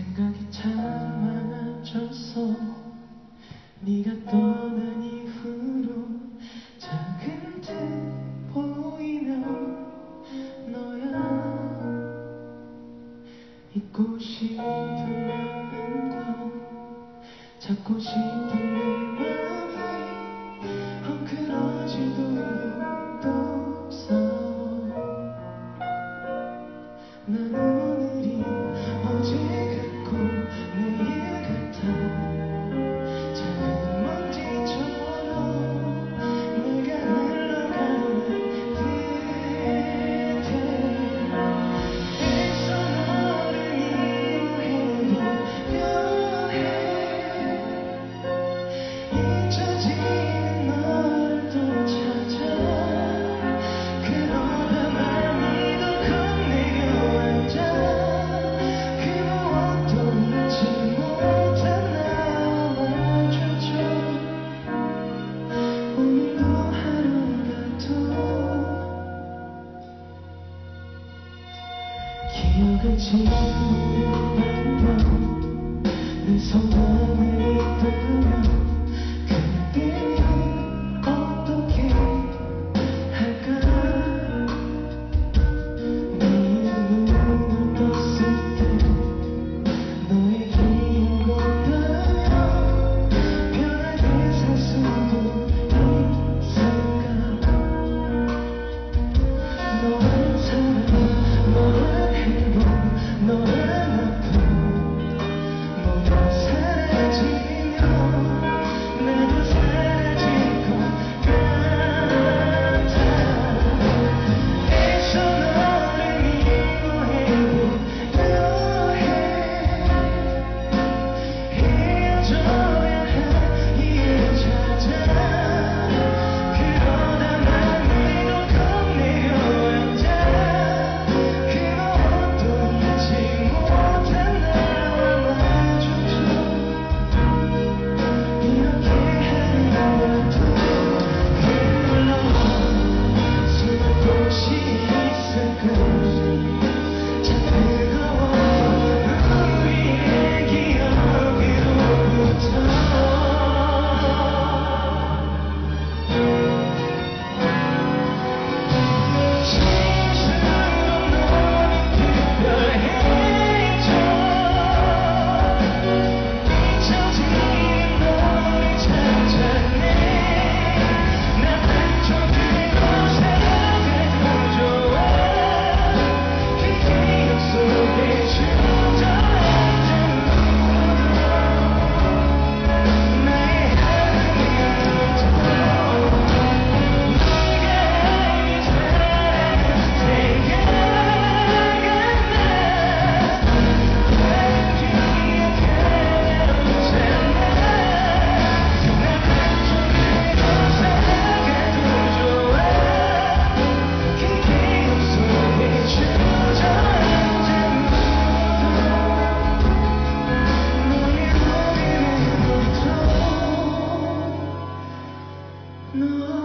생각이 참 많아졌어 네가 떠난 이후로 작은 듯 보이면 너야. 잊고 싶은 마음도 잡고 싶은 내 맘이 헝클어지도록 없어 난 오늘 No.